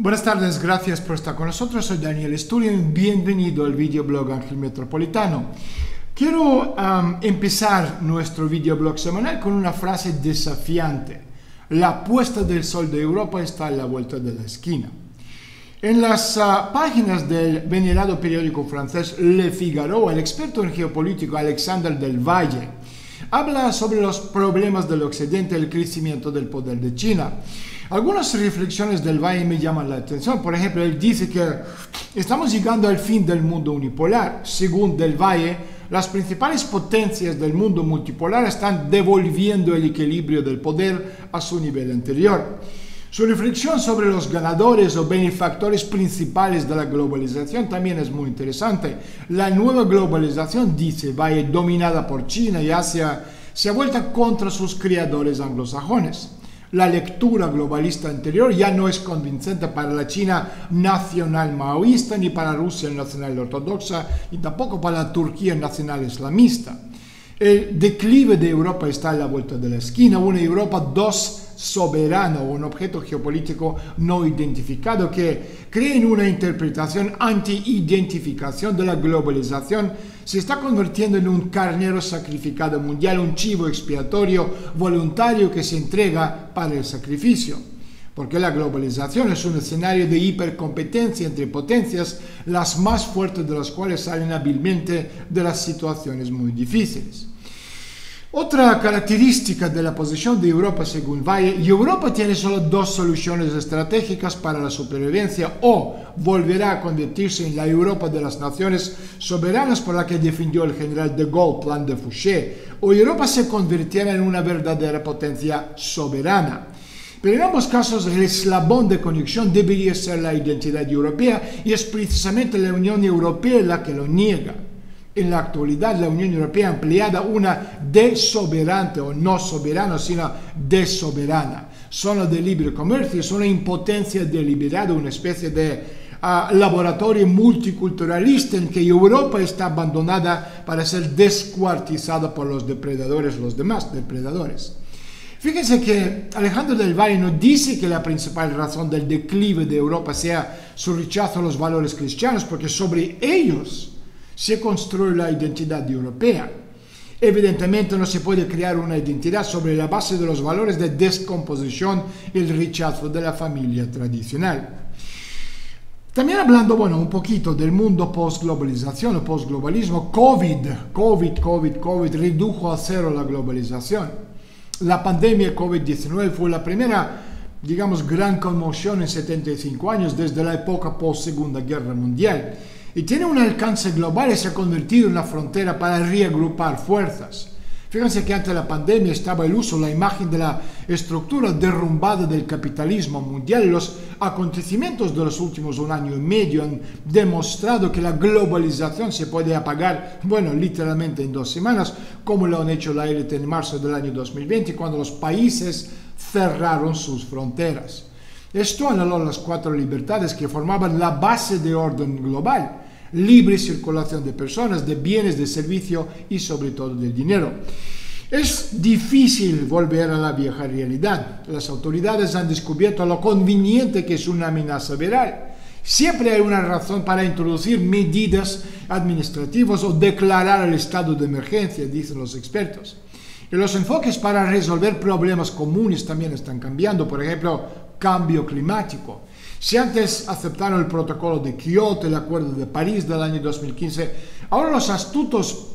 Buenas tardes, gracias por estar con nosotros. Soy Daniel Sturian, bienvenido al videoblog Ángel Metropolitano. Quiero um, empezar nuestro videoblog semanal con una frase desafiante. La puesta del sol de Europa está a la vuelta de la esquina. En las uh, páginas del venerado periódico francés Le Figaro, el experto en geopolítico Alexander Del Valle habla sobre los problemas del occidente y el crecimiento del poder de China. Algunas reflexiones del Valle me llaman la atención. Por ejemplo, él dice que estamos llegando al fin del mundo unipolar. Según Del Valle, las principales potencias del mundo multipolar están devolviendo el equilibrio del poder a su nivel anterior. Su reflexión sobre los ganadores o benefactores principales de la globalización también es muy interesante. La nueva globalización, dice Valle, dominada por China y Asia, se ha vuelto contra sus creadores anglosajones. La lectura globalista anterior ya no es convincente para la China nacional maoísta, ni para Rusia nacional ortodoxa, ni tampoco para Turquía nacional islamista. El declive de Europa está a la vuelta de la esquina, una Europa dos soberano, un objeto geopolítico no identificado que cree en una interpretación anti-identificación de la globalización, se está convirtiendo en un carnero sacrificado mundial, un chivo expiatorio voluntario que se entrega para el sacrificio. Porque la globalización es un escenario de hipercompetencia entre potencias, las más fuertes de las cuales salen hábilmente de las situaciones muy difíciles. Otra característica de la posición de Europa según Valle, Europa tiene solo dos soluciones estratégicas para la supervivencia o volverá a convertirse en la Europa de las naciones soberanas por la que defendió el general de Gaulle, plan de Fouché, o Europa se convirtiera en una verdadera potencia soberana. Pero en ambos casos el eslabón de conexión debería ser la identidad europea y es precisamente la Unión Europea la que lo niega. En la actualidad la Unión Europea ha empleado una desoberante o no soberana, sino desoberana. Zona de libre comercio, es una impotencia deliberada, una especie de uh, laboratorio multiculturalista en que Europa está abandonada para ser descuartizada por los depredadores, los demás depredadores. Fíjense que Alejandro del Valle no dice que la principal razón del declive de Europa sea su rechazo a los valores cristianos, porque sobre ellos se construye la identidad europea. Evidentemente no se puede crear una identidad sobre la base de los valores de descomposición y el rechazo de la familia tradicional. También hablando, bueno, un poquito del mundo post-globalización o post-globalismo, COVID, COVID, COVID, COVID redujo a cero la globalización. La pandemia COVID-19 fue la primera, digamos, gran conmoción en 75 años desde la época post-Segunda Guerra Mundial y tiene un alcance global y se ha convertido en una frontera para reagrupar fuerzas. Fíjense que ante la pandemia estaba el uso, la imagen de la estructura derrumbada del capitalismo mundial. Los acontecimientos de los últimos un año y medio han demostrado que la globalización se puede apagar, bueno, literalmente en dos semanas, como lo han hecho la élite en marzo del año 2020, cuando los países cerraron sus fronteras. Esto anuló las cuatro libertades que formaban la base de orden global libre circulación de personas, de bienes, de servicio y sobre todo de dinero. Es difícil volver a la vieja realidad. Las autoridades han descubierto lo conveniente que es una amenaza viral. Siempre hay una razón para introducir medidas administrativas o declarar el estado de emergencia, dicen los expertos. Y los enfoques para resolver problemas comunes también están cambiando. Por ejemplo, cambio climático. Si antes aceptaron el protocolo de Kioto, el acuerdo de París del año 2015, ahora los astutos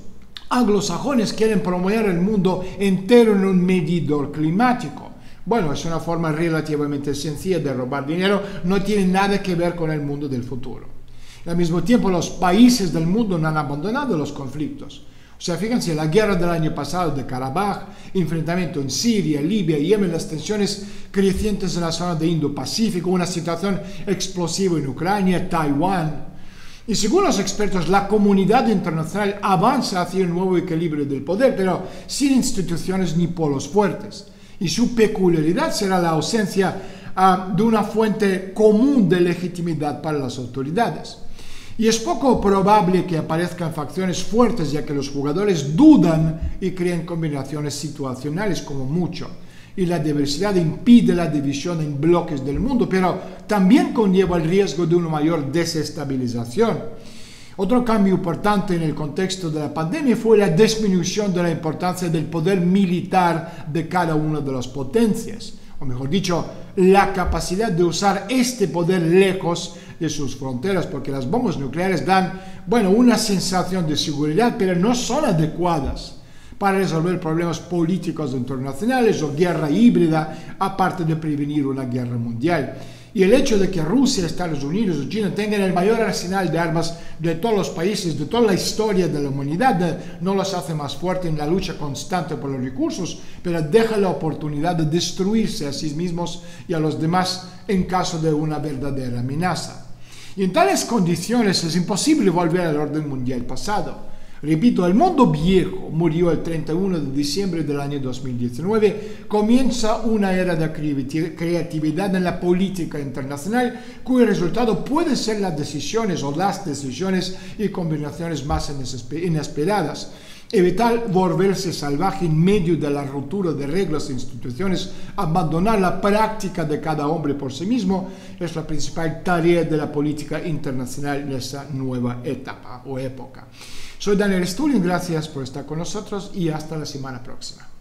anglosajones quieren promover el mundo entero en un medidor climático. Bueno, es una forma relativamente sencilla de robar dinero, no tiene nada que ver con el mundo del futuro. al mismo tiempo, los países del mundo no han abandonado los conflictos. O sea, fíjense, la guerra del año pasado de Karabaj, enfrentamiento en Siria, Libia, Yemen, las tensiones crecientes en la zona de Indo-Pacífico, una situación explosiva en Ucrania, Taiwán. Y según los expertos, la comunidad internacional avanza hacia un nuevo equilibrio del poder, pero sin instituciones ni polos fuertes. Y su peculiaridad será la ausencia uh, de una fuente común de legitimidad para las autoridades. Y es poco probable que aparezcan facciones fuertes ya que los jugadores dudan y creen combinaciones situacionales como mucho. y la diversidad impide la división en bloques del mundo, pero también conlleva el riesgo de una mayor desestabilización. Otro cambio importante en el contexto de la pandemia fue la disminución de la importancia del poder militar de cada una de las potencias, o mejor dicho, la capacidad de usar este poder lejos de sus fronteras, porque las bombas nucleares dan, bueno, una sensación de seguridad, pero no son adecuadas para resolver problemas políticos internacionales o guerra híbrida, aparte de prevenir una guerra mundial. Y el hecho de que Rusia, Estados Unidos o China tengan el mayor arsenal de armas de todos los países, de toda la historia de la humanidad, no los hace más fuertes en la lucha constante por los recursos, pero deja la oportunidad de destruirse a sí mismos y a los demás en caso de una verdadera amenaza. Y en tales condiciones es imposible volver al orden mundial pasado. Repito, el mundo viejo murió el 31 de diciembre del año 2019. Comienza una era de creatividad en la política internacional cuyo resultado puede ser las decisiones o las decisiones y combinaciones más inesperadas. Evitar volverse salvaje en medio de la ruptura de reglas e instituciones, abandonar la práctica de cada hombre por sí mismo, es la principal tarea de la política internacional en esta nueva etapa o época. Soy Daniel Stulin, gracias por estar con nosotros y hasta la semana próxima.